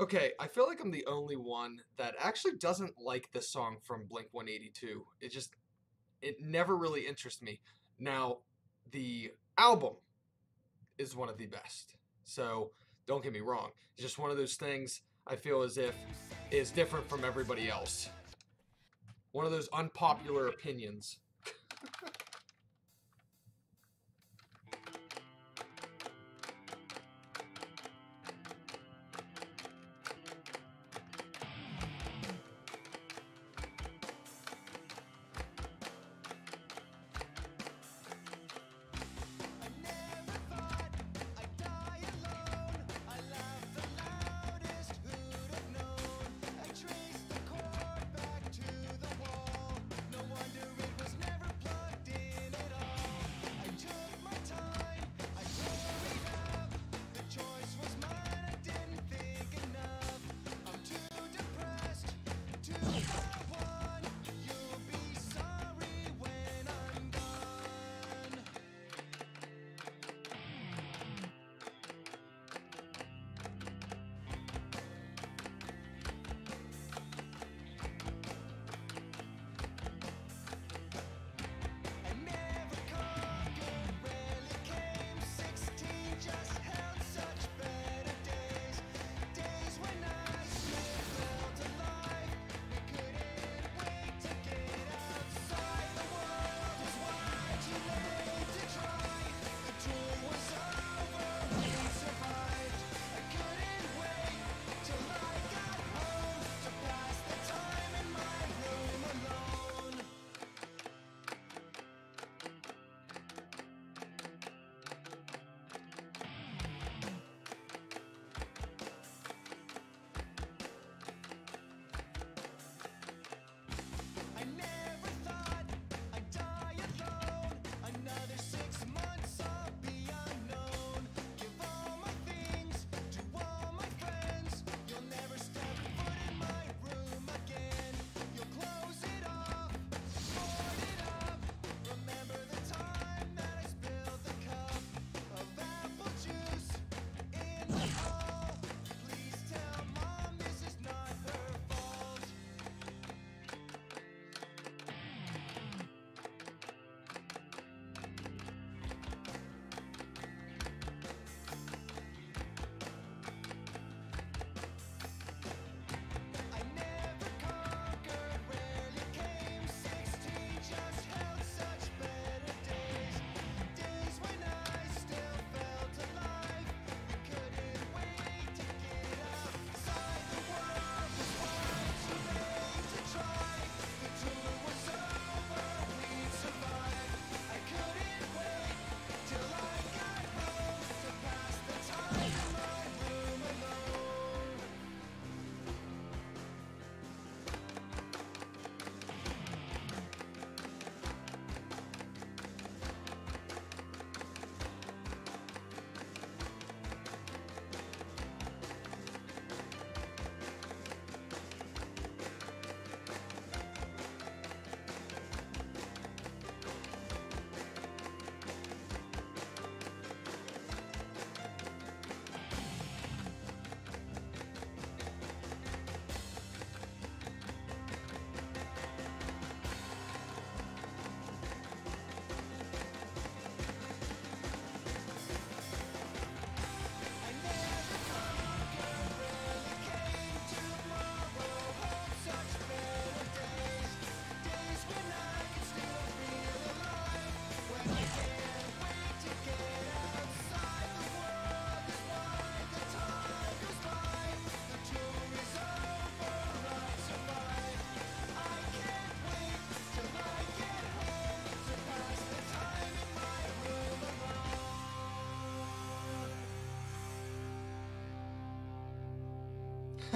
Okay, I feel like I'm the only one that actually doesn't like this song from Blink 182. It just, it never really interests me. Now, the album is one of the best. So don't get me wrong. It's just one of those things I feel as if is different from everybody else. One of those unpopular opinions.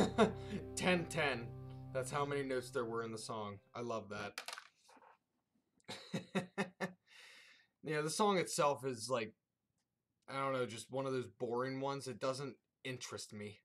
Ten ten. That's how many notes there were in the song. I love that. yeah, the song itself is like, I don't know, just one of those boring ones. It doesn't interest me.